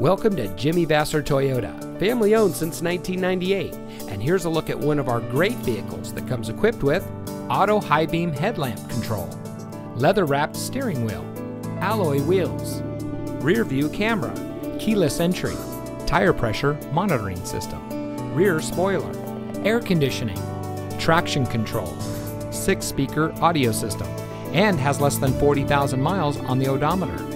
Welcome to Jimmy Vasser Toyota, family owned since 1998. And here's a look at one of our great vehicles that comes equipped with auto high beam headlamp control, leather wrapped steering wheel, alloy wheels, rear view camera, keyless entry, tire pressure monitoring system, rear spoiler, air conditioning, traction control, six speaker audio system, and has less than 40,000 miles on the odometer.